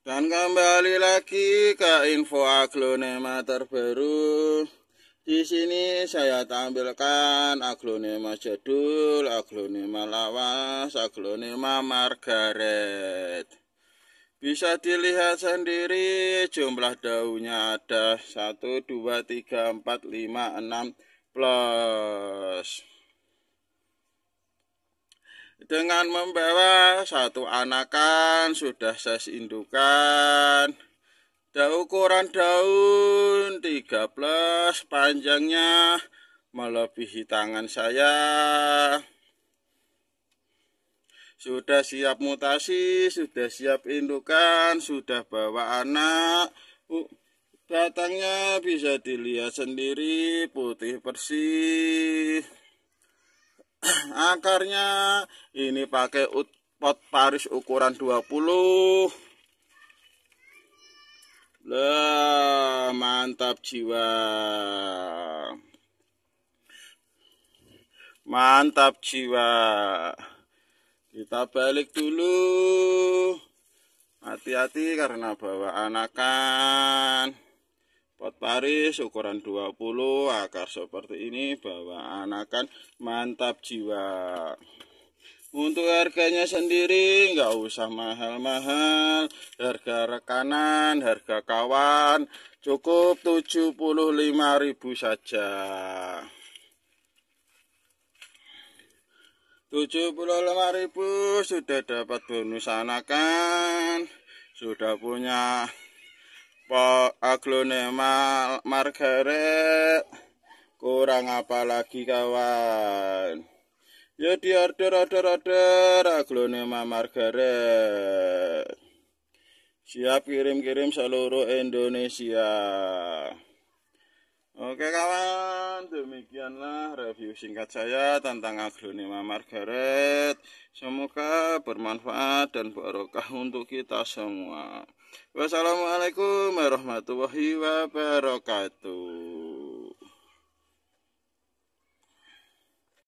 Dan kembali lagi ke info aglonema terbaru. Di sini saya tampilkan aglonema jadul, aglonema lawas, aglonema margaret. Bisa dilihat sendiri jumlah daunnya ada 1, 2, 3, 4, 5, 6 plus dengan membawa satu anakan sudah saya indukan dan ukuran daun 13 panjangnya melebihi tangan saya sudah siap mutasi, sudah siap indukan, sudah bawa anak. Batangnya bisa dilihat sendiri, putih bersih. Akarnya ini pakai pot paris ukuran 20. Lah, mantap jiwa. Mantap jiwa kita balik dulu hati-hati karena bawa anakan pot paris ukuran 20 akar seperti ini bawa anakan mantap jiwa. Untuk harganya sendiri nggak usah mahal-mahal. Harga rekanan harga kawan cukup 75.000 saja. 75.000 sudah dapat bonus anakan sudah punya aglonema margaret? Kurang apa lagi kawan? Ya di order order order aglonema margaret. Siap kirim-kirim seluruh Indonesia. Oke kawan, demikianlah review singkat saya tentang aglonema margaret. Semoga bermanfaat dan barokah untuk kita semua. Wassalamualaikum warahmatullahi wabarakatuh.